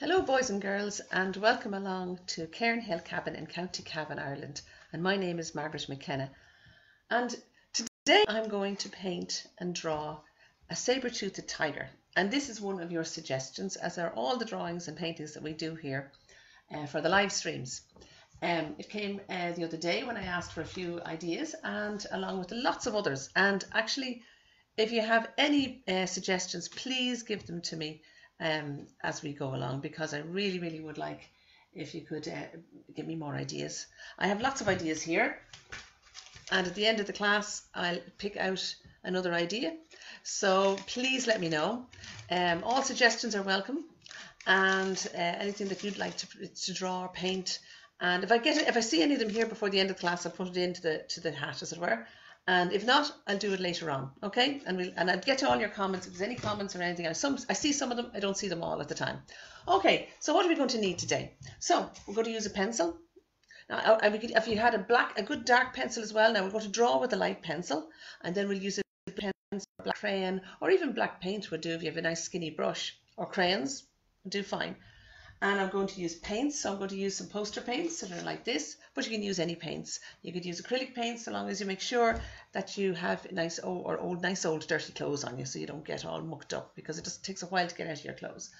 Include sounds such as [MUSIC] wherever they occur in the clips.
Hello, boys and girls, and welcome along to Cairn Hill Cabin in County Cavan, Ireland. And my name is Margaret McKenna. And today I'm going to paint and draw a saber-toothed tiger. And this is one of your suggestions, as are all the drawings and paintings that we do here uh, for the live streams. Um, it came uh, the other day when I asked for a few ideas, and along with lots of others. And actually, if you have any uh, suggestions, please give them to me um, as we go along because I really, really would like if you could uh, give me more ideas. I have lots of ideas here, and at the end of the class, I'll pick out another idea. So please let me know. Um, all suggestions are welcome, and uh, anything that you'd like to, to draw or paint. And if I get it, if I see any of them here before the end of the class, I'll put it into the to the hat, as it were. And if not, I'll do it later on. Okay? And we'll and I'll get to all your comments. If there's any comments or anything, I some I see some of them, I don't see them all at the time. Okay, so what are we going to need today? So we're going to use a pencil. Now, uh, I, I, if you had a black, a good dark pencil as well. Now we're going to draw with a light pencil, and then we'll use a pencil, black crayon, or even black paint would do if you have a nice skinny brush, or crayons, do fine and I'm going to use paints. So I'm going to use some poster paints that are like this, but you can use any paints. You could use acrylic paints so long as you make sure that you have nice old, or old, nice old dirty clothes on you so you don't get all mucked up because it just takes a while to get out of your clothes.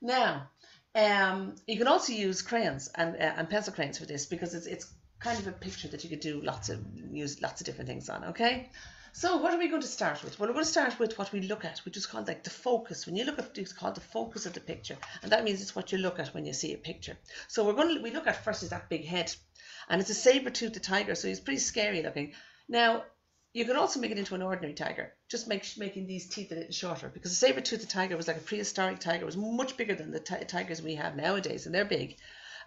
Now, um, you can also use crayons and, uh, and pencil crayons for this because it's, it's kind of a picture that you could do lots of, use lots of different things on, okay? So what are we going to start with? Well, we're going to start with what we look at, which is called like the focus. When you look at it's called the focus of the picture, and that means it's what you look at when you see a picture. So we're going to we look at first is that big head, and it's a saber-toothed tiger, so he's pretty scary looking. Now you can also make it into an ordinary tiger, just make, making these teeth a little shorter because the saber-toothed tiger was like a prehistoric tiger, it was much bigger than the tigers we have nowadays, and they're big.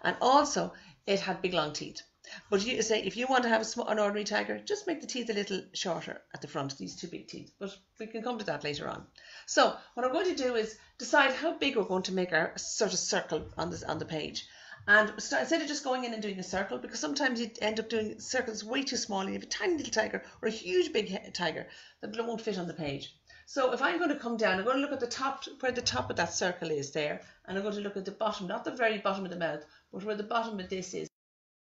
And also, it had big long teeth. But you say if you want to have a small, an ordinary tiger, just make the teeth a little shorter at the front, these two big teeth. But we can come to that later on. So what I'm going to do is decide how big we're going to make our sort of circle on this on the page. And instead of just going in and doing a circle, because sometimes you end up doing circles way too small, and you have a tiny little tiger or a huge big tiger that won't fit on the page. So if I'm going to come down, I'm going to look at the top, where the top of that circle is there, and I'm going to look at the bottom, not the very bottom of the mouth, but where the bottom of this is.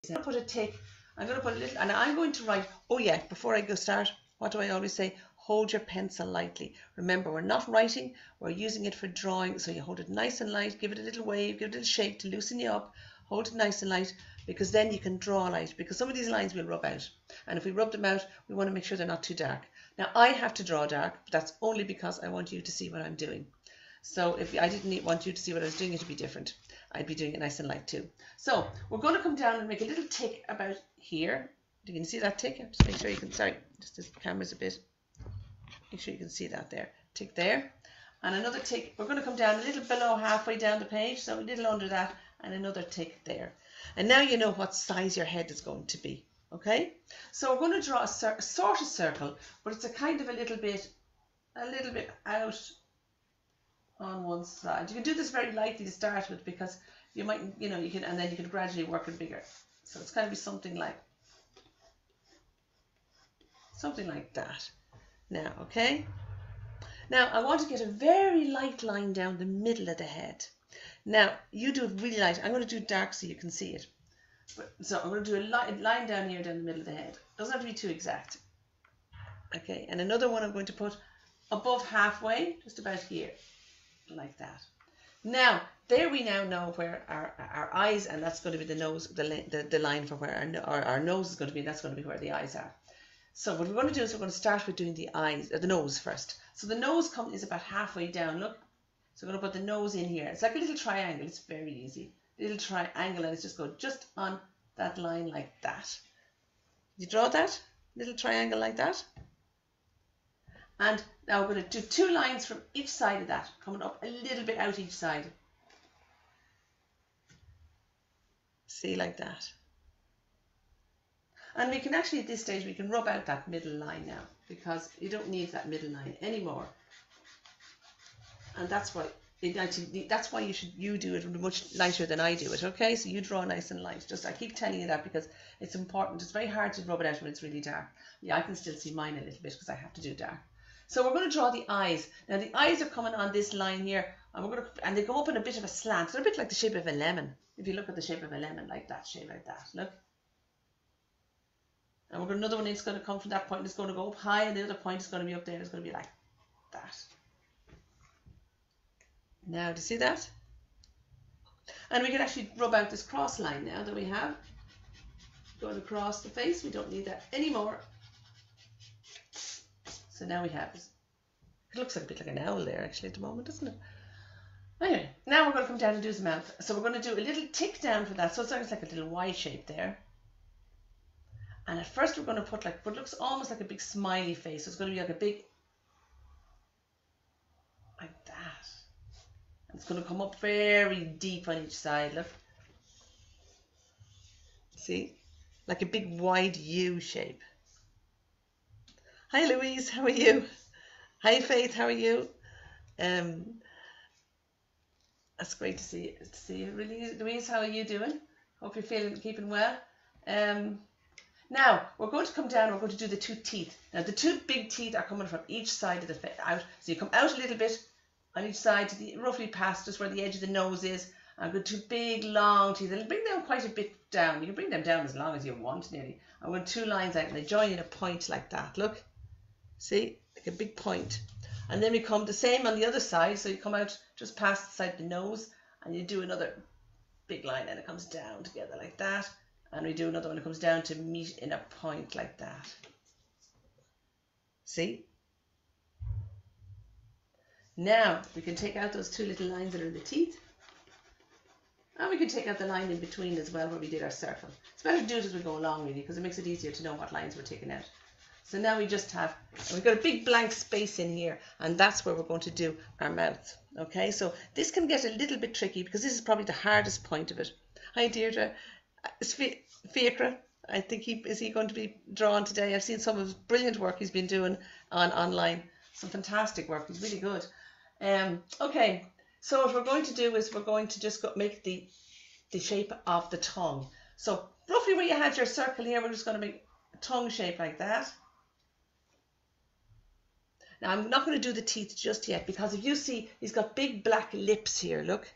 I'm going to put a tick. I'm going to put a little, and I'm going to write, oh yeah, before I go start, what do I always say? Hold your pencil lightly. Remember, we're not writing, we're using it for drawing. So you hold it nice and light, give it a little wave, give it a little shake to loosen you up. Hold it nice and light because then you can draw light because some of these lines will rub out. And if we rub them out, we want to make sure they're not too dark. Now I have to draw dark, but that's only because I want you to see what I'm doing. So if I didn't want you to see what I was doing, it would be different. I'd be doing it nice and light too. So we're going to come down and make a little tick about here. You can see that tick? Just make sure you can, sorry, just the camera's a bit, make sure you can see that there. Tick there. And another tick, we're going to come down a little below halfway down the page, so a little under that, and another tick there. And now you know what size your head is going to be. Okay, so we're going to draw a, a sort of circle, but it's a kind of a little bit, a little bit out on one side. You can do this very lightly to start with because you might, you know, you can, and then you can gradually work it bigger. So it's going to be something like, something like that. Now, okay. Now I want to get a very light line down the middle of the head. Now you do it really light. I'm going to do dark so you can see it. But, so I'm going to do a light line down here down the middle of the head. Doesn't have to be too exact. Okay, and another one I'm going to put above halfway, just about here like that. Now, there we now know where our, our eyes, and that's going to be the nose, the, the, the line for where our, our, our nose is going to be, that's going to be where the eyes are. So what we're going to do is we're going to start with doing the eyes, uh, the nose first. So the nose come, is about halfway down, look. So we're going to put the nose in here. It's like a little triangle, it's very easy. Little triangle, and it's just go just on that line like that. You draw that? Little triangle like that? And now we're going to do two lines from each side of that, coming up a little bit out each side. See, like that. And we can actually, at this stage, we can rub out that middle line now, because you don't need that middle line anymore. And that's why actually, that's why you should you do it much lighter than I do it. Okay, so you draw nice and light. Just I keep telling you that because it's important. It's very hard to rub it out when it's really dark. Yeah, I can still see mine a little bit because I have to do dark. So we're going to draw the eyes. Now the eyes are coming on this line here And we're gonna and they go up in a bit of a slant. So They're a bit like the shape of a lemon. If you look at the shape of a lemon, like that shape, like that. Look. And we're going another one is going to come from that point. It's going to go up high, and the other point is going to be up there. It's going to be like that. Now, do you see that? And we can actually rub out this cross line now that we have. Going across the face. We don't need that anymore. So now we have, it looks like a bit like an owl there actually at the moment, doesn't it? Anyway, now we're going to come down and do his mouth. So we're going to do a little tick down for that. So it's almost like a little Y shape there. And at first we're going to put like what looks almost like a big smiley face. So it's going to be like a big, like that. And it's going to come up very deep on each side. Look. See? Like a big wide U shape. Hi Louise, how are you? Hi Faith, how are you? Um, that's great to see to see you. Really, Louise, how are you doing? Hope you're feeling keeping well. Um, now we're going to come down. We're going to do the two teeth. Now the two big teeth are coming from each side of the face out. So you come out a little bit on each side, to the, roughly past just where the edge of the nose is. And got two big long teeth. They'll bring them quite a bit down. You can bring them down as long as you want, nearly. I want two lines out, and they join in a point like that. Look. See, like a big point. And then we come the same on the other side. So you come out just past the side of the nose and you do another big line and it comes down together like that. And we do another one that comes down to meet in a point like that. See? Now we can take out those two little lines that are in the teeth. And we can take out the line in between as well where we did our circle. It's better to do it as we go along really because it makes it easier to know what lines we're taking out. So now we just have, we've got a big blank space in here, and that's where we're going to do our mouth. Okay, so this can get a little bit tricky because this is probably the hardest point of it. Hi Deirdre, Fiacre. I think he is he going to be drawn today. I've seen some of his brilliant work he's been doing on online. Some fantastic work. He's really good. Um, okay, so what we're going to do is we're going to just go make the the shape of the tongue. So roughly where you had your circle here, we're just going to make a tongue shape like that. Now I'm not going to do the teeth just yet because if you see he's got big black lips here, look.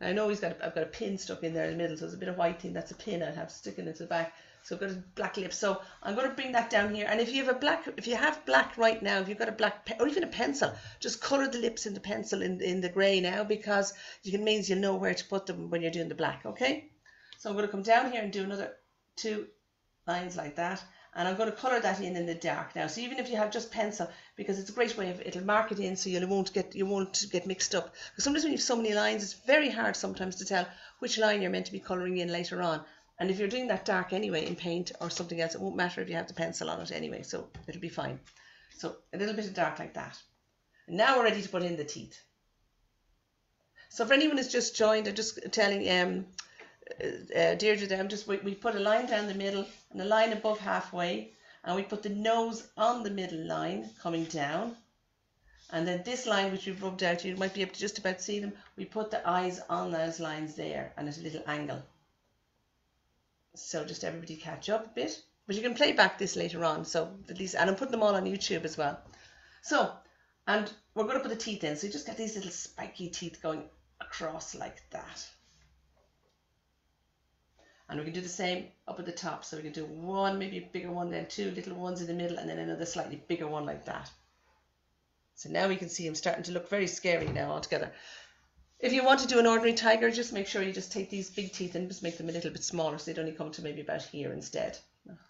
I know he's got I've got a pin stuck in there in the middle, so it's a bit of white thing. That's a pin I'd have sticking into the back. So I've got a black lip. So I'm going to bring that down here. And if you have a black, if you have black right now, if you've got a black or even a pencil, just colour the lips in the pencil in, in the grey now because it means you'll know where to put them when you're doing the black. Okay. So I'm going to come down here and do another two lines like that and I'm going to colour that in in the dark now. So even if you have just pencil, because it's a great way of it'll mark it in so you won't get you won't get mixed up. Because sometimes when you have so many lines, it's very hard sometimes to tell which line you're meant to be colouring in later on. And if you're doing that dark anyway in paint or something else, it won't matter if you have the pencil on it anyway, so it'll be fine. So a little bit of dark like that. And now we're ready to put in the teeth. So for anyone who's just joined, I'm just telling um uh, Deirdre them, just we, we put a line down the middle and a line above halfway and we put the nose on the middle line coming down. And then this line which we've rubbed out you might be able to just about see them we put the eyes on those lines there and at a little angle. So just everybody catch up a bit. But you can play back this later on so at least and I'm putting them all on YouTube as well. So and we're going to put the teeth in. So you just get these little spiky teeth going across like that and we can do the same up at the top. So we can do one, maybe a bigger one, then two little ones in the middle, and then another slightly bigger one like that. So now we can see him starting to look very scary now altogether. If you want to do an ordinary tiger, just make sure you just take these big teeth and just make them a little bit smaller so they'd only come to maybe about here instead.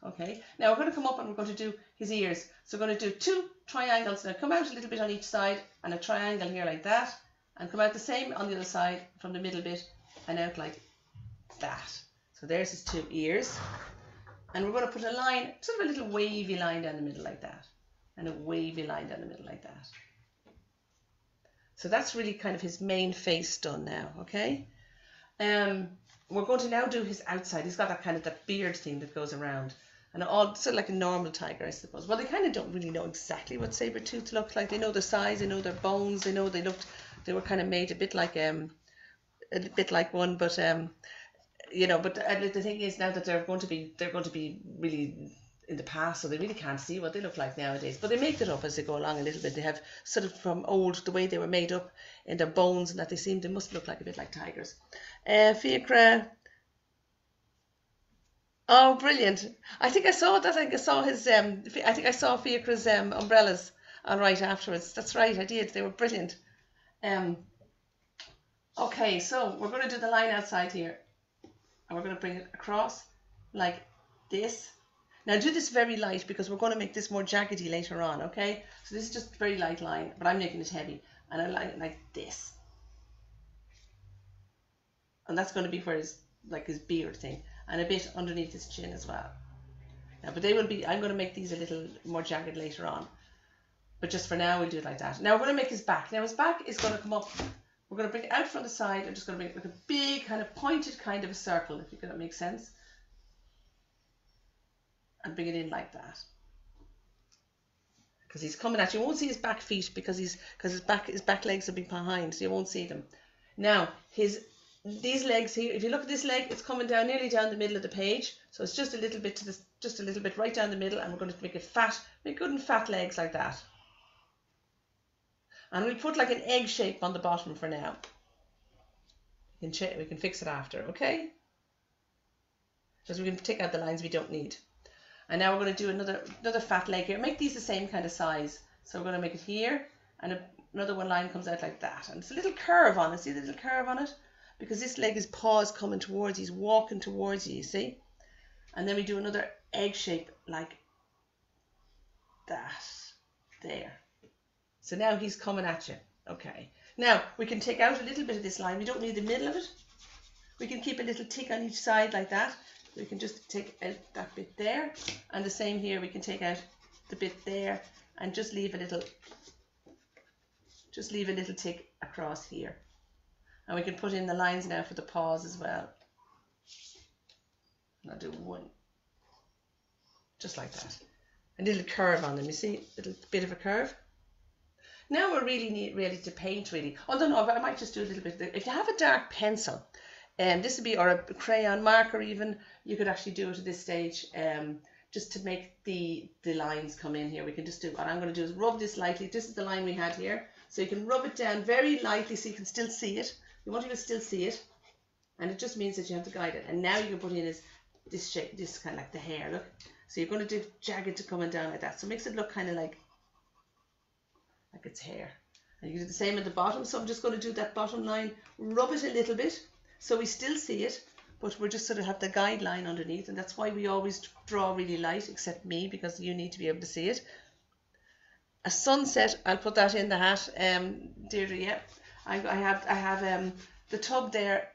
Okay, now we're going to come up and we're going to do his ears. So we're going to do two triangles. Now come out a little bit on each side and a triangle here like that. And come out the same on the other side from the middle bit and out like that. So there's his two ears. And we're going to put a line, sort of a little wavy line down the middle like that. And a wavy line down the middle like that. So that's really kind of his main face done now, okay? Um, we're going to now do his outside. He's got that kind of that beard thing that goes around. And all sort of like a normal tiger, I suppose. Well, they kind of don't really know exactly what saber tooth looks like. They know the size, they know their bones, they know they looked, they were kind of made a bit like um, a bit like one, but um, you know, but the thing is now that they're going to be, they're going to be really, in the past, so they really can't see what they look like nowadays. But they make it up as they go along a little bit. They have sort of from old the way they were made up in their bones, and that they seem they must look like a bit like tigers. Uh, Fiacre. Oh, brilliant! I think I saw that. I think I saw his. Um, I think I saw Fiacre's um, umbrellas on right afterwards. That's right, I did. They were brilliant. Um. Okay, so we're going to do the line outside here, and we're going to bring it across like this. Now do this very light because we're going to make this more jaggedy later on, okay? So this is just very light line, but I'm making it heavy. And I line it like this. And that's going to be for his, like his beard thing. And a bit underneath his chin as well. Now, but they will be, I'm going to make these a little more jagged later on. But just for now, we'll do it like that. Now we're going to make his back. Now his back is going to come up. We're going to bring it out from the side. I'm just going to make like a big kind of pointed kind of a circle, if you can make sense and bring it in like that. Because he's coming at you. You won't see his back feet because he's because his back his back legs are behind, so you won't see them. Now his these legs here, if you look at this leg, it's coming down nearly down the middle of the page. So it's just a little bit to this just a little bit right down the middle, and we're going to make it fat, make good and fat legs like that. And we'll put like an egg shape on the bottom for now. We can, check, we can fix it after, okay? Because we can take out the lines we don't need. And now we're going to do another another fat leg here. Make these the same kind of size. So we're going to make it here, and a, another one line comes out like that. And it's a little curve on it. See the little curve on it? Because this leg is paws coming towards you. He's walking towards you, you see? And then we do another egg shape like that. There. So now he's coming at you. Okay. Now we can take out a little bit of this line. We don't need the middle of it. We can keep a little tick on each side like that we can just take out that bit there and the same here we can take out the bit there and just leave a little just leave a little tick across here and we can put in the lines now for the paws as well and I'll do one just like that a little curve on them you see a little bit of a curve now we're really need, ready to paint really. Although no I might just do a little bit if you have a dark pencil and um, this would be or a crayon marker even you could actually do it at this stage um, just to make the the lines come in here. We can just do what I'm going to do is rub this lightly. This is the line we had here. So you can rub it down very lightly so you can still see it. You want to still see it. And it just means that you have to guide it. And now you can put in is this shape this kind of like the hair look. So you're going to do jagged to coming down like that. So it makes it look kind of like like it's hair and you do the same at the bottom so I'm just going to do that bottom line rub it a little bit so we still see it, but we're just sort of have the guideline underneath, and that's why we always draw really light, except me, because you need to be able to see it. A sunset, I'll put that in the hat, um, Deirdre, yeah. I, I have, I have um, the tub there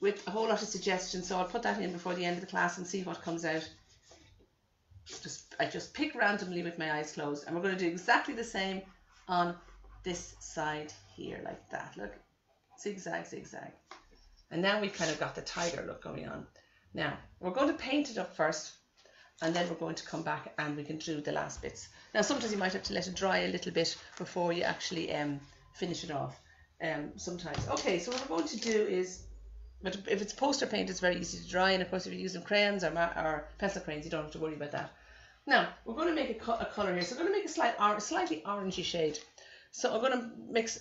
with a whole lot of suggestions, so I'll put that in before the end of the class and see what comes out. Just I just pick randomly with my eyes closed, and we're going to do exactly the same on this side here, like that. Look, zigzag, zigzag. And now we've kind of got the tiger look going on. Now, we're going to paint it up first, and then we're going to come back and we can do the last bits. Now, sometimes you might have to let it dry a little bit before you actually um, finish it off. Um, sometimes. Okay, so what we're going to do is, but if it's poster paint, it's very easy to dry, and of course, if you're using crayons or, or pencil crayons, you don't have to worry about that. Now, we're going to make a, co a colour here. So we're going to make a slight or slightly orangey shade. So I'm going to mix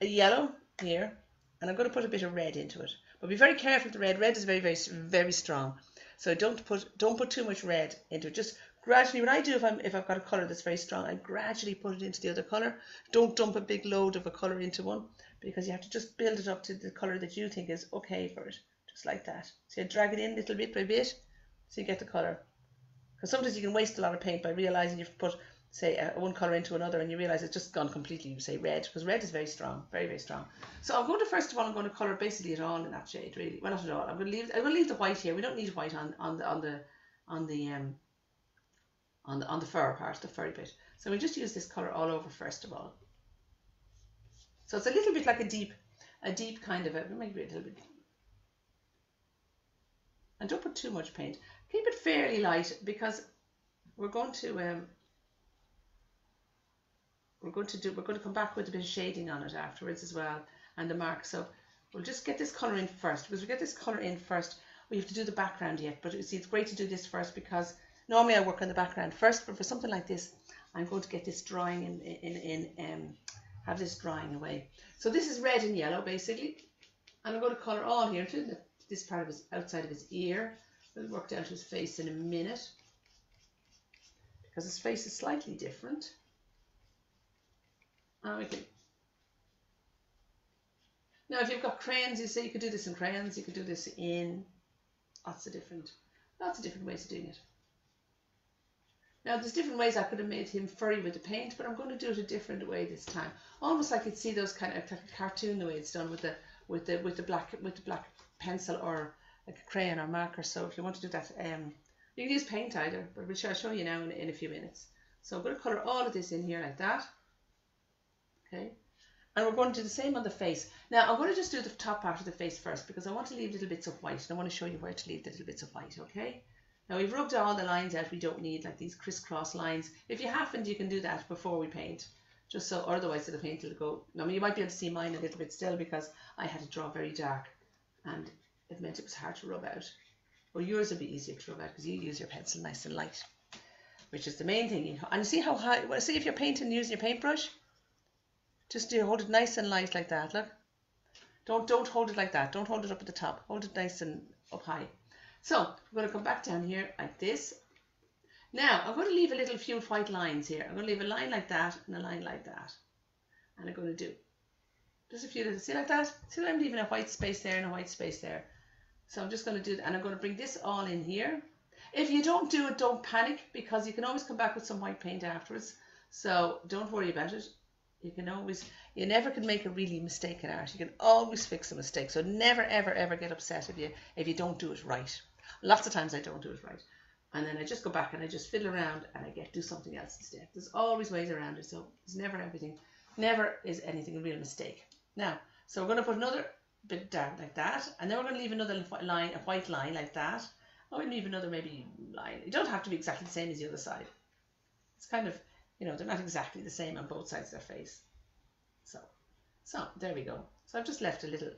a yellow here and I'm going to put a bit of red into it. But be very careful with the red. Red is very, very, very strong. So don't put don't put too much red into it. Just gradually, what I do if I'm if I've got a color that's very strong, I gradually put it into the other color. Don't dump a big load of a color into one because you have to just build it up to the color that you think is okay for it, just like that. So you drag it in little bit by bit, so you get the color. Because sometimes you can waste a lot of paint by realizing you've put say uh, one color into another and you realize it's just gone completely you say red because red is very strong very very strong. So i'm going to first of all i'm going to color basically it all in that shade really. Well not at all. I'm going to leave i'm going to leave the white here. We don't need white on on the on the on the um on the on the fur part the furry bit. So we just use this color all over first of all. So it's a little bit like a deep a deep kind of a maybe a little bit. And don't put too much paint keep it fairly light because we're going to um we're going to do we're going to come back with a bit of shading on it afterwards as well and the mark so we'll just get this color in first because we get this color in first we have to do the background yet but you see it's great to do this first because Normally I work on the background first, but for something like this, I'm going to get this drawing in, in, in um, have this drying away. So this is red and yellow basically. And I'm going to colour all here to this part of his outside of his ear. We'll work down to his face in a minute because his face is slightly different. Ah, Can now, if you've got crayons, you say you could do this in crayons. You could do this in lots of different, lots of different ways of doing it. Now, there's different ways I could have made him furry with the paint, but I'm going to do it a different way this time. Almost like you'd see those kind of like a cartoon the way it's done with the with the with the black with the black pencil or like a crayon or marker. So if you want to do that, um, you can use paint either, but which I'll show you now in, in a few minutes. So I'm going to colour all of this in here like that. Okay. And we're going to do the same on the face. Now I'm going to just do the top part of the face first because I want to leave little bits of white. And I want to show you where to leave the little bits of white, okay? Now we've rubbed all the lines out we don't need, like these crisscross lines. If you haven't, you can do that before we paint. Just so, otherwise the paint will go. I mean, you might be able to see mine a little bit still because I had to draw very dark and it meant it was hard to rub out. Well, yours will be easier to rub out because you use your pencil nice and light, which is the main thing. And see how high, well, see if you're painting using your paintbrush, just do hold it nice and light like that, look. Don't, don't hold it like that. Don't hold it up at the top. Hold it nice and up high. So I'm going to come back down here like this. Now I'm going to leave a little few white lines here. I'm going to leave a line like that and a line like that. And I'm going to do just a few little, see like that? See that I'm leaving a white space there and a white space there. So I'm just going to do, it and I'm going to bring this all in here. If you don't do it, don't panic because you can always come back with some white paint afterwards. So don't worry about it. You can always, you never can make a really mistake in art. You can always fix a mistake. So never, ever, ever get upset if you if you don't do it right. Lots of times I don't do it right. And then I just go back and I just fiddle around and I get do something else instead. There's always ways around it. So it's never everything. Never is anything a real mistake. Now, so we're going to put another bit down like that. And then we're going to leave another line, a white line like that. Or we leave another maybe line. You don't have to be exactly the same as the other side. It's kind of, you know, they're not exactly the same on both sides of their face. So, so there we go. So I've just left a little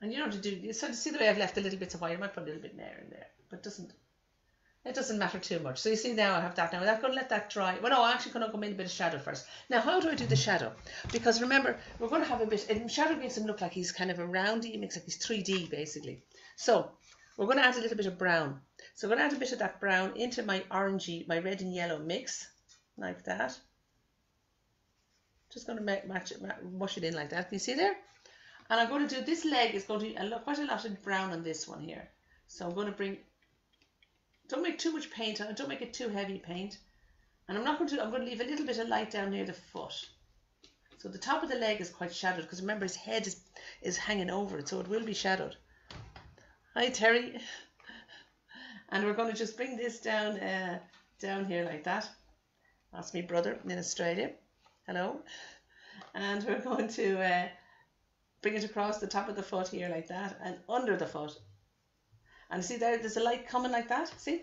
and you know to do so see the way I've left a little bits of white, I might put a little bit there and there, but doesn't it doesn't matter too much. So you see now I have that now. I'm going to let that dry. Well, no, I'm actually going to come in a bit of shadow first. Now, how do I do the shadow? Because remember, we're going to have a bit, and shadow makes him look like he's kind of a roundy, makes like he's 3D basically. So we're going to add a little bit of brown. So we're going to add a bit of that brown into my orangey, my red and yellow mix, like that. Just going to match it, mush it in like that. Can you see there? And I'm going to do, this leg is going to be quite a lot of brown on this one here. So I'm going to bring, don't make too much paint on it, don't make it too heavy paint. And I'm not going to, I'm going to leave a little bit of light down near the foot. So the top of the leg is quite shadowed because remember his head is, is hanging over it, so it will be shadowed. Hi Terry. And we're going to just bring this down, uh, down here like that. That's my brother in Australia. Hello. And we're [LAUGHS] going to uh, bring it across the top of the foot here like that and under the foot. And see there, there's a light coming like that, see?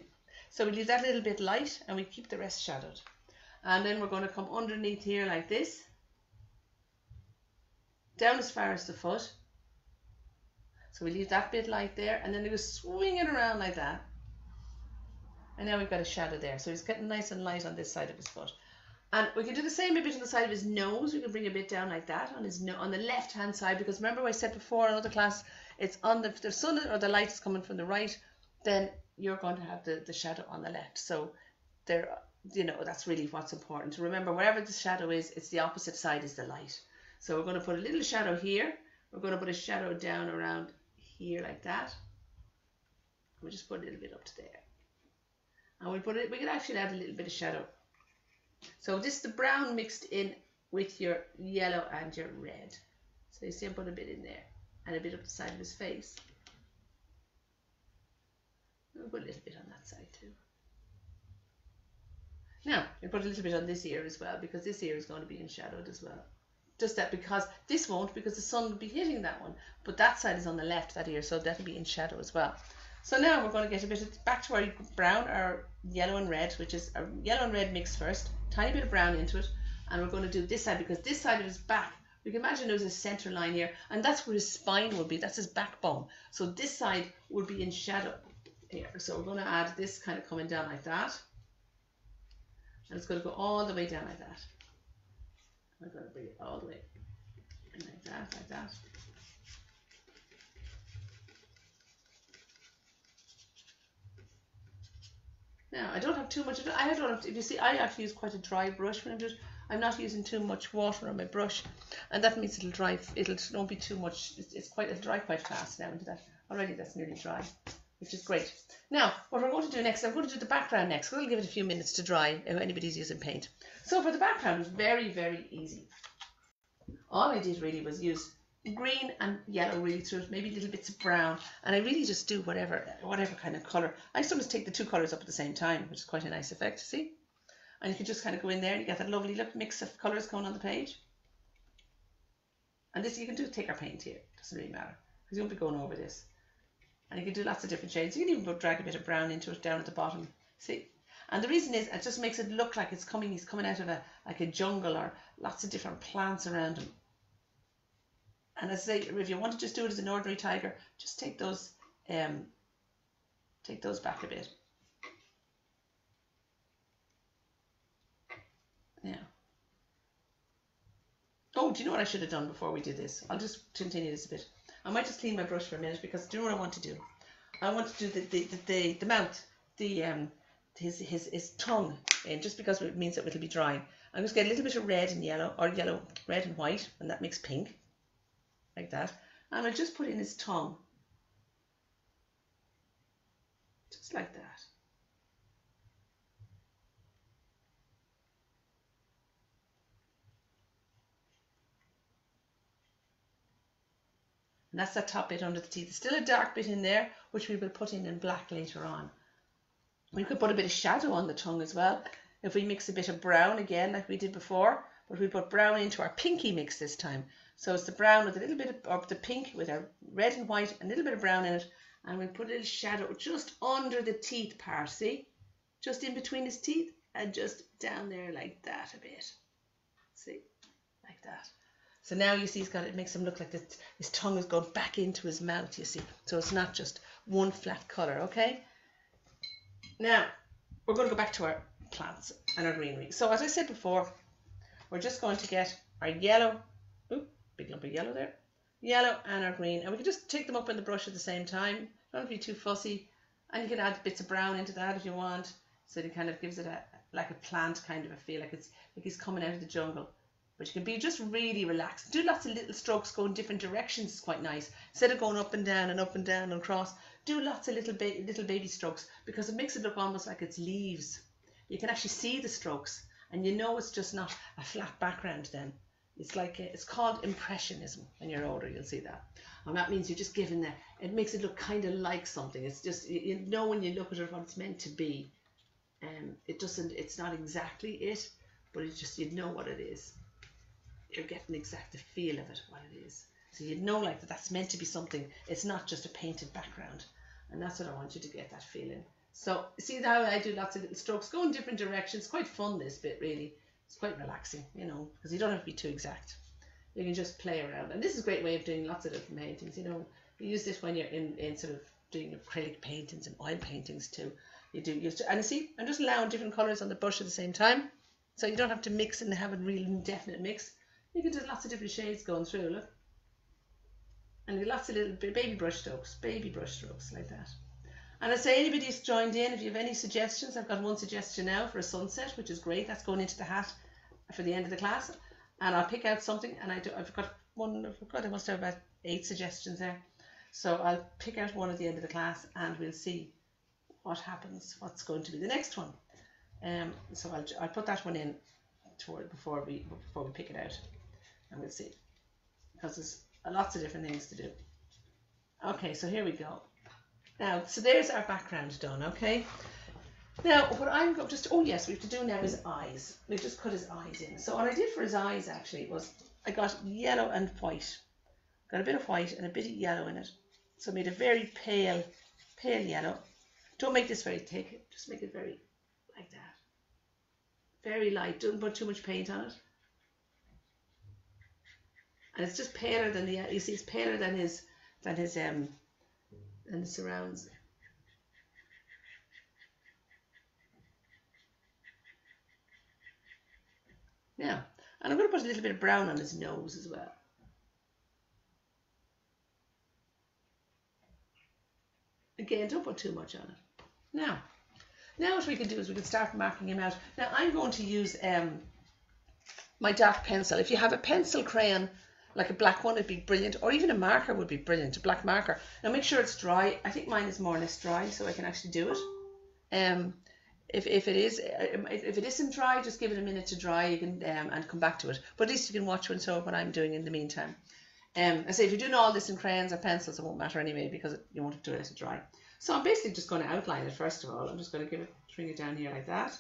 So we leave that little bit light and we keep the rest shadowed. And then we're going to come underneath here like this. Down as far as the foot. So we leave that bit light there and then we go swinging around like that. And now we've got a shadow there. So he's getting nice and light on this side of his foot. And we can do the same a bit on the side of his nose. We can bring a bit down like that on his no on the left hand side because remember I said before in another class, it's on the the sun or the light is coming from the right, then you're going to have the, the shadow on the left. So there you know that's really what's important remember wherever the shadow is, it's the opposite side is the light. So we're going to put a little shadow here. We're going to put a shadow down around here like that. We'll just put a little bit up to there. And we'll put it we could actually add a little bit of shadow so this is the brown mixed in with your yellow and your red. So you see I put a bit in there and a bit up the side of his face. Oh, put a little bit on that side too. Now, I put a little bit on this ear as well because this ear is going to be in shadowed as well. Just that because this won't because the sun will be hitting that one. But that side is on the left, that ear, so that'll be in shadow as well. So now we're going to get a bit of, back to our brown or yellow and red, which is a yellow and red mix first, tiny bit of brown into it, and we're going to do this side because this side of his back, we can imagine there's a center line here, and that's where his spine would be, that's his backbone. So this side would be in shadow. here. So we're going to add this kind of coming down like that. And it's going to go all the way down like that. I'm going to bring it all the way like that, like that. Now, I don't have too much, I don't have, to, if you see, I actually use quite a dry brush when I'm doing I'm not using too much water on my brush, and that means it'll dry, it'll don't be too much, it's, it's quite, it'll dry quite fast now into that. Already that's nearly dry, which is great. Now, what we're going to do next, I'm going to do the background next, I'll give it a few minutes to dry if anybody's using paint. So for the background, it's very, very easy. All I did really was use green and yellow really through it, maybe little bits of brown, and I really just do whatever whatever kind of colour. I sometimes take the two colours up at the same time, which is quite a nice effect, see? And you can just kind of go in there and you get that lovely mix of colours going on the page. And this you can do thicker paint here, doesn't really matter, because you won't be going over this. And you can do lots of different shades. You can even drag a bit of brown into it down at the bottom, see? And the reason is it just makes it look like it's coming, he's coming out of a like a jungle or lots of different plants around him. And as I say, if you want to just do it as an ordinary tiger, just take those um, take those back a bit. Oh, do you know what I should have done before we did this? I'll just continue this a bit. I might just clean my brush for a minute because do you know what I want to do? I want to do the the, the, the, the mouth, the um his his his tongue, and just because it means that it'll be dry. I'm just get a little bit of red and yellow, or yellow, red and white, and that makes pink like that. And I'll just put in his tongue. Just like that. And that's the top bit under the teeth. There's still a dark bit in there, which we will put in in black later on. We could put a bit of shadow on the tongue as well. If we mix a bit of brown again, like we did before, but we put brown into our pinky mix this time. So it's the brown with a little bit of, of the pink with a red and white, a little bit of brown in it. And we put a little shadow just under the teeth part, see? Just in between his teeth and just down there like that a bit. See? Like that. So now you see he's got it makes him look like this, his tongue is gone back into his mouth, you see. So it's not just one flat colour, okay? Now, we're going to go back to our plants and our greenery. So as I said before, we're just going to get our yellow big lump of yellow there, yellow and our green. And we can just take them up in the brush at the same time. Don't be too fussy. And you can add bits of brown into that if you want. So it kind of gives it a like a plant kind of a feel, like it's like he's coming out of the jungle. But you can be just really relaxed. Do lots of little strokes going different directions. It's quite nice. Instead of going up and down and up and down and across, do lots of little ba- little baby strokes because it makes it look almost like it's leaves. You can actually see the strokes, and you know it's just not a flat background then. It's like a, it's called impressionism. When you're older, you'll see that, and that means you're just giving the. It makes it look kind of like something. It's just you know when you look at it what it's meant to be. Um, it doesn't. It's not exactly it, but it's just you know what it is. You're getting exact the feel of it, what it is. So you know like that. That's meant to be something. It's not just a painted background, and that's what I want you to get that feeling. So see how I do lots of little strokes, go in different directions. Quite fun this bit really it's quite relaxing, you know, because you don't have to be too exact. You can just play around. And this is a great way of doing lots of different paintings, you know. You use this when you're in, in sort of doing acrylic paintings and oil paintings too. You do use to, and you see, I'm just allowing different colours on the brush at the same time. So you don't have to mix and have a real indefinite mix. You can do lots of different shades going through, look. And lots of little baby brush strokes, baby brush strokes like that. And I say anybody who's joined in, if you have any suggestions, I've got one suggestion now for a sunset, which is great. That's going into the hat for the end of the class. And I'll pick out something, and I do, I've got one, I've got, I must have about eight suggestions there. So I'll pick out one at the end of the class, and we'll see what happens, what's going to be the next one. Um, so I'll, I'll put that one in toward, before we before we pick it out, and we'll see, because there's lots of different things to do. Okay, so here we go. Now, so there's our background done, okay? Now, what I'm going just, oh yes, we have to do now is eyes. We've just cut his eyes in. So what I did for his eyes actually was I got yellow and white. Got a bit of white and a bit of yellow in it. So I made a very pale, pale yellow. Don't make this very thick, just make it very like that. Very light, don't put too much paint on it and it's just paler than the you see it's paler than his than his um than the surrounds. Yeah, and I'm going to put a little bit of brown on his nose as well. Again, don't put too much on it. Now, now what we can do is we can start marking him out. Now I'm going to use um, my dark pencil. If you have a pencil crayon like a black one, it'd be brilliant, or even a marker would be brilliant, a black marker. Now make sure it's dry. I think mine is more or less dry, so I can actually do it. Um, if, if it is um, if it isn't dry, just give it a minute to dry. You can um, and come back to it. But at least you can watch and so what I'm doing in the meantime. Um, I say if you're doing all this in crayons or pencils, it won't matter anyway because it, you won't have to let it dry. So I'm basically just going to outline it first of all. I'm just going to give it, bring it down here like that.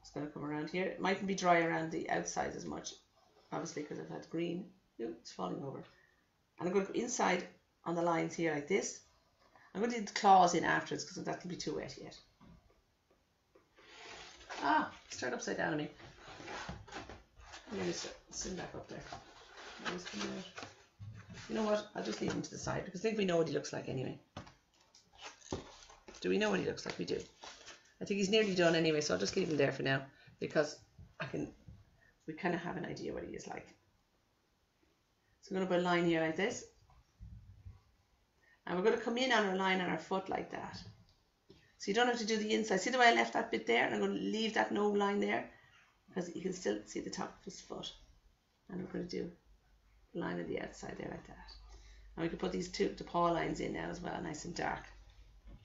It's going to come around here. It mightn't be dry around the outside as much, obviously because I've had green. Ooh, it's falling over. And I'm going to go inside on the lines here like this. I'm going to do the claws in afterwards because that can be too wet yet. Ah, turned upside down on me. I'm going to sit back up there. You know what? I'll just leave him to the side because I think we know what he looks like anyway. Do we know what he looks like? We do. I think he's nearly done anyway, so I'll just leave him there for now because I can, we kind of have an idea what he is like. So we're going to put a line here like this. And we're going to come in on our line on our foot like that. So you don't have to do the inside. See the way I left that bit there? And I'm going to leave that no line there because you can still see the top of his foot. And we're going to do a line of the outside there like that. And we can put these two the paw lines in now as well, nice and dark.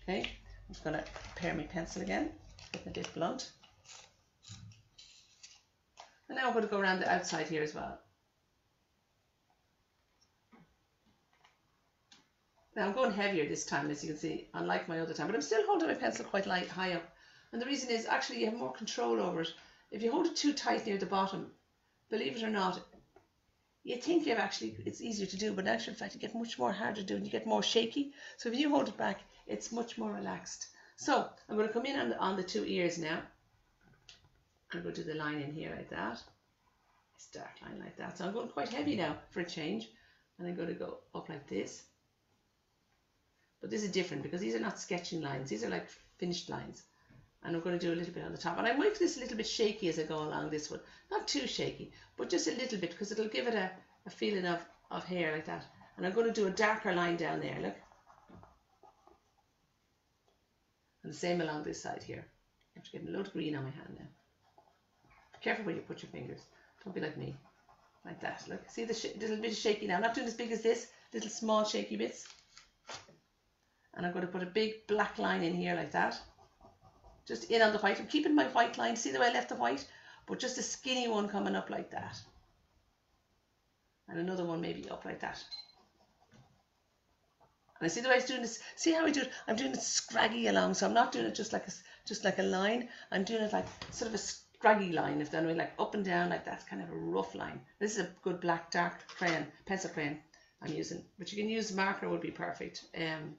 Okay, I'm just going to prepare my pencil again, getting a bit blunt. And now I'm going to go around the outside here as well. Now I'm going heavier this time, as you can see, unlike my other time, but I'm still holding my pencil quite light, high up. And the reason is actually you have more control over it. If you hold it too tight near the bottom, believe it or not, you think you've actually it's easier to do, but in actual fact you get much more harder to do and you get more shaky. So if you hold it back, it's much more relaxed. So I'm going to come in on the, on the two ears now. I'm going to do the line in here like that. This dark line like that. So I'm going quite heavy now for a change. And I'm going to go up like this. But this is different because these are not sketching lines. These are like finished lines and I'm going to do a little bit on the top. And I make this a little bit shaky as I go along this one. Not too shaky, but just a little bit because it'll give it a, a feeling of, of hair like that. And I'm going to do a darker line down there, look. And the same along this side here. I'm getting a load of green on my hand now. Careful where you put your fingers. Don't be like me. Like that, look. See the little bit of shaky now. I'm not doing as big as this. Little small shaky bits. And I'm going to put a big black line in here like that just in on the white. I'm keeping my white line. See the way I left the white? But just a skinny one coming up like that. And another one maybe up like that. And I see the way I was doing this. See how I do it? I'm doing it scraggy along. So I'm not doing it just like a, just like a line. I'm doing it like sort of a scraggy line. If then we like up and down like that, kind of a rough line. This is a good black dark crayon, pencil crayon I'm using. But you can use marker would be perfect. Um,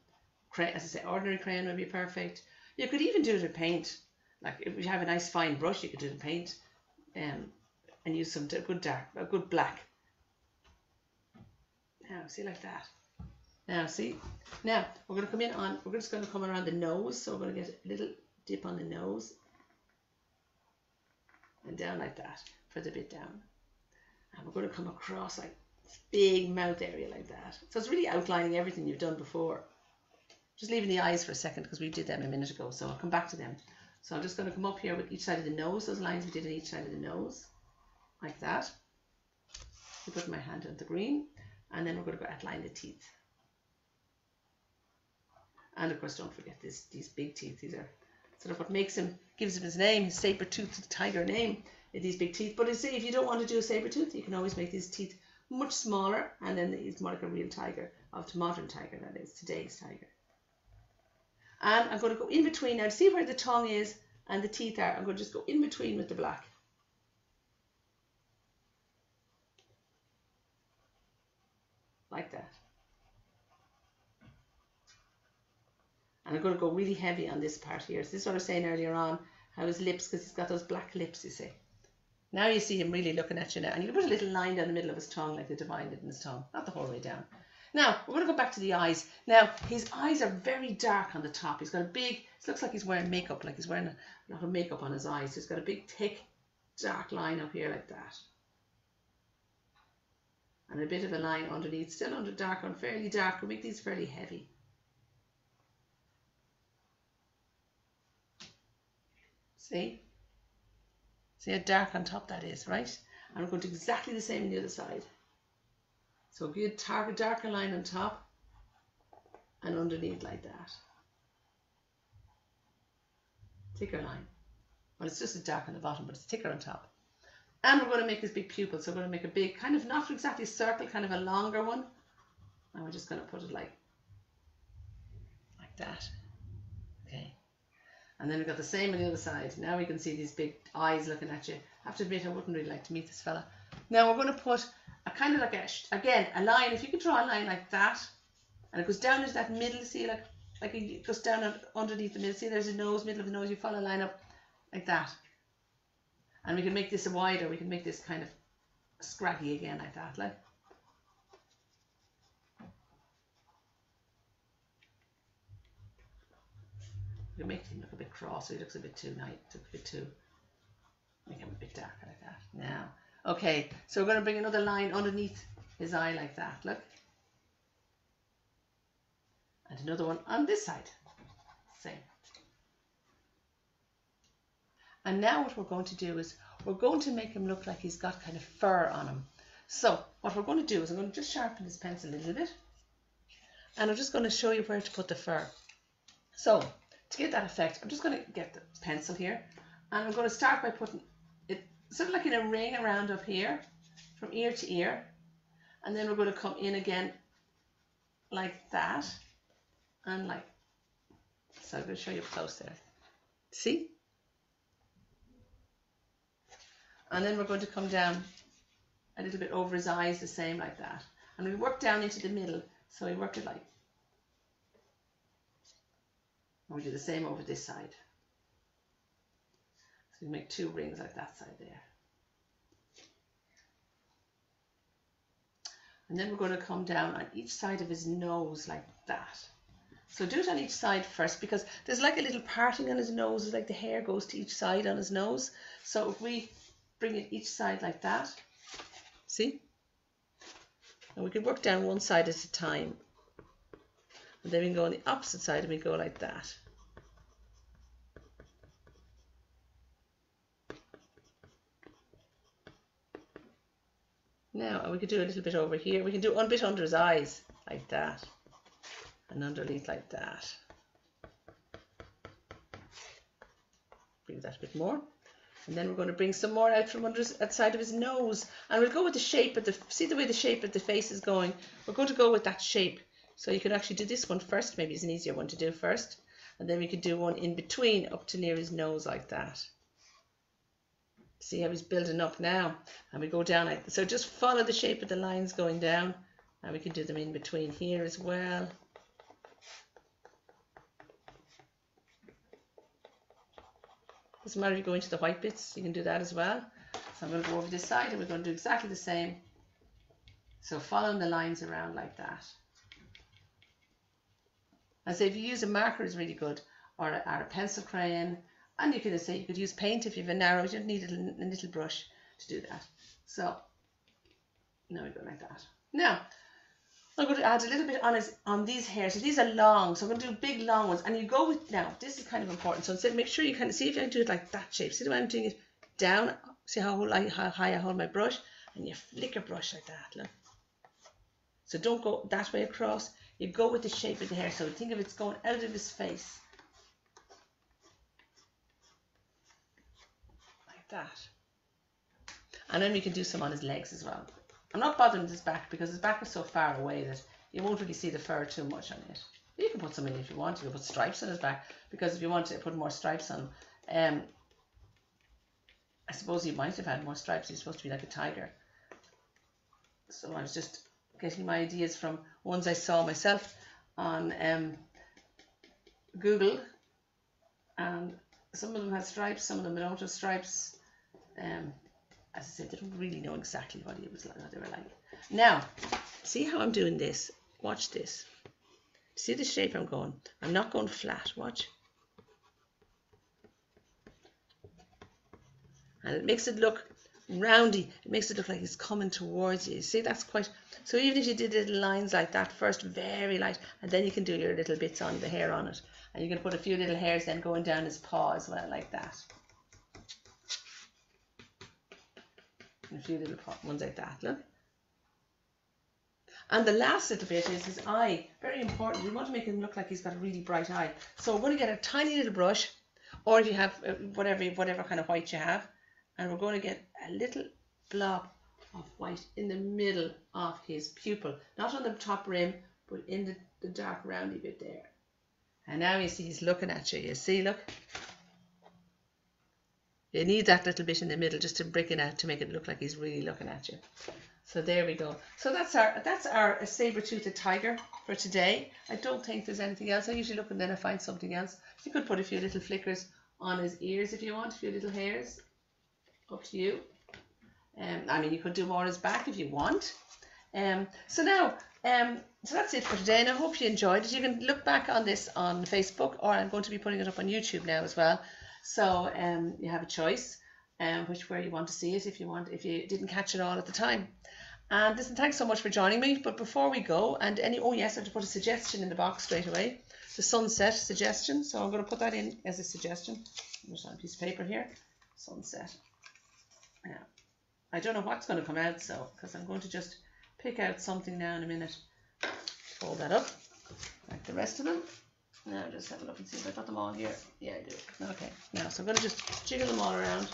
crayon, as I say, ordinary crayon would be perfect. You could even do it with paint. Like if you have a nice fine brush, you could do in paint, um, and use some good dark, a good black. Now see like that. Now see. Now we're going to come in on. We're just going to come around the nose. So we're going to get a little dip on the nose, and down like that for the bit down. And we're going to come across like this big mouth area like that. So it's really outlining everything you've done before. Just leaving the eyes for a second because we did them a minute ago, so I'll come back to them. So I'm just going to come up here with each side of the nose, those lines we did on each side of the nose, like that. I put my hand on the green, and then we're going to go outline the teeth. And of course, don't forget this, these big teeth. These are sort of what makes him, gives him his name, his saber-toothed tiger name, these big teeth. But you see, if you don't want to do a saber-tooth, you can always make these teeth much smaller, and then he's more like a real tiger, of modern tiger, that is, today's tiger. And I'm going to go in between now. See where the tongue is and the teeth are. I'm going to just go in between with the black. Like that. And I'm going to go really heavy on this part here. So this is what I was saying earlier on, how his lips, because he's got those black lips, you see. Now you see him really looking at you now. And you put a little line down the middle of his tongue, like the divine did in his tongue. Not the whole way down. Now, we're going to go back to the eyes. Now, his eyes are very dark on the top. He's got a big, it looks like he's wearing makeup, like he's wearing a lot of makeup on his eyes. He's got a big, thick dark line up here like that. And a bit of a line underneath, still under dark on fairly dark. We'll make these fairly heavy. See? See how dark on top that is, right? And we're going to do exactly the same on the other side. So good target darker line on top and underneath like that. Thicker line. Well, it's just a dark on the bottom, but it's thicker on top. And we're going to make this big pupil. So we're going to make a big, kind of not exactly circle, kind of a longer one. And we're just going to put it like, like that. And then we've got the same on the other side. Now we can see these big eyes looking at you. I have to admit, I wouldn't really like to meet this fella. Now we're going to put a kind of like a, again, a line. If you could draw a line like that, and it goes down into that middle, see, like, like it goes down underneath the middle. See, there's a nose, middle of the nose. You follow a line up like that. And we can make this wider. We can make this kind of scraggy again like that, like. You can make him look a bit cross, he looks a bit too nice, a bit too, make him a bit darker like that. Now, okay, so we're going to bring another line underneath his eye like that, look. And another one on this side, same. And now what we're going to do is we're going to make him look like he's got kind of fur on him. So what we're going to do is I'm going to just sharpen this pencil a little bit. And I'm just going to show you where to put the fur. So to get that effect, I'm just going to get the pencil here. And I'm going to start by putting it sort of like in a ring around up here, from ear to ear. And then we're going to come in again like that. And like, so I'm going to show you close there. See? And then we're going to come down a little bit over his eyes, the same like that. And we work down into the middle. So we work it like, and we do the same over this side. So we make two rings like that side there. And then we're going to come down on each side of his nose like that. So do it on each side first because there's like a little parting on his nose. It's like the hair goes to each side on his nose. So if we bring it each side like that. See? And we can work down one side at a time. And then we can go on the opposite side and we go like that. Now, we could do a little bit over here. We can do one bit under his eyes, like that. And underneath like that. Bring that a bit more. And then we're going to bring some more out from under the side of his nose. And we'll go with the shape of the, see the way the shape of the face is going? We're going to go with that shape. So you can actually do this one first. Maybe it's an easier one to do first. And then we could do one in between up to near his nose like that. See how he's building up now. And we go down. Like, so just follow the shape of the lines going down. And we can do them in between here as well. Doesn't matter if you go into the white bits, you can do that as well. So I'm going to go over this side and we're going to do exactly the same. So following the lines around like that. And say if you use a marker is really good or a, or a pencil crayon and you can say you could use paint if you have a narrow, you don't need a, a little brush to do that. So now we go like that. Now I'm going to add a little bit on his on these hairs. So these are long, so I'm going to do big long ones. And you go with now. This is kind of important. So make sure you kind of see if I do it like that shape. See the way I'm doing it down. See how, how high I hold my brush, and you flick your brush like that. Look. So don't go that way across. You go with the shape of the hair. So think of it's going out of his face. That. And then we can do some on his legs as well. I'm not bothering his back because his back is so far away that you won't really see the fur too much on it. You can put some in if you want. You can put stripes on his back because if you want to put more stripes on um, I suppose he might have had more stripes. He's supposed to be like a tiger. So I was just getting my ideas from ones I saw myself on um, Google, and some of them had stripes, some of them don't have stripes. Um, as I said, they don't really know exactly what he was like, what they were like. Now, see how I'm doing this? Watch this. See the shape I'm going? I'm not going flat. Watch. and it makes it look roundy. It makes it look like it's coming towards you. See, that's quite. So even if you did little lines like that first, very light, and then you can do your little bits on the hair on it, and you can put a few little hairs then going down his paw as well, like that. Few little ones like that. Look. And the last little bit is his eye. Very important. We want to make him look like he's got a really bright eye. So we're going to get a tiny little brush, or if you have uh, whatever whatever kind of white you have, and we're going to get a little blob of white in the middle of his pupil. Not on the top rim, but in the, the dark roundy bit there. And now you see he's looking at you. You see, look. You need that little bit in the middle just to break it out to make it look like he's really looking at you. So there we go. So that's our that's our saber-toothed tiger for today. I don't think there's anything else. I usually look and then I find something else. You could put a few little flickers on his ears if you want, a few little hairs. Up to you. Um, I mean, you could do more on his back if you want. Um, so now, um, so that's it for today, and I hope you enjoyed it. You can look back on this on Facebook, or I'm going to be putting it up on YouTube now as well. So um, you have a choice, um, which where you want to see it if you want, if you didn't catch it all at the time. And listen, thanks so much for joining me. But before we go, and any, oh yes, I have to put a suggestion in the box straight away. The sunset suggestion. So I'm going to put that in as a suggestion. There's on a piece of paper here. Sunset. Yeah. I don't know what's going to come out, so because I'm going to just pick out something now in a minute. Fold that up, like the rest of them. Now just have a look and see if I've got them all here. Yeah, I do. Okay. Now, so I'm going to just jiggle them all around.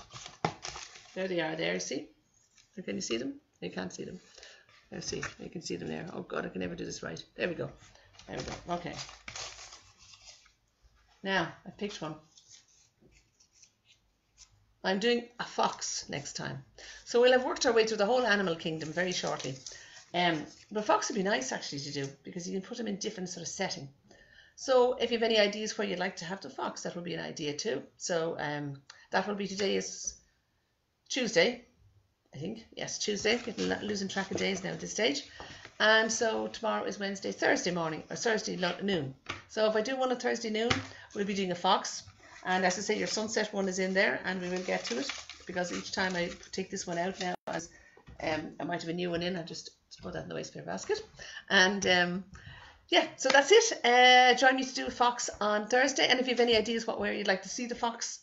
There they are. There, see? Can you see them? You can't see them. Let's see. You can see them there. Oh God, I can never do this right. There we go. There we go. Okay. Now, I picked one. I'm doing a fox next time. So we'll have worked our way through the whole animal kingdom very shortly. Um, but fox would be nice actually to do because you can put them in different sort of setting. So if you have any ideas where you'd like to have the fox, that would be an idea too. So um, that will be today is Tuesday, I think. Yes, Tuesday. Getting losing track of days now at this stage. And so tomorrow is Wednesday, Thursday morning or Thursday noon. So if I do one on Thursday noon, we'll be doing a fox. And as I say, your sunset one is in there, and we will get to it because each time I take this one out now, as um, I might have a new one in, I just put that in the wastepaper basket. And um, yeah, so that's it. Uh, join me to do fox on Thursday, and if you have any ideas what where you'd like to see the fox,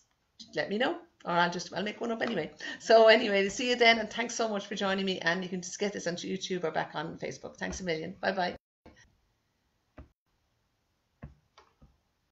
let me know, or I'll just I'll make one up anyway. So anyway, see you then, and thanks so much for joining me. And you can just get this onto YouTube or back on Facebook. Thanks a million. Bye bye.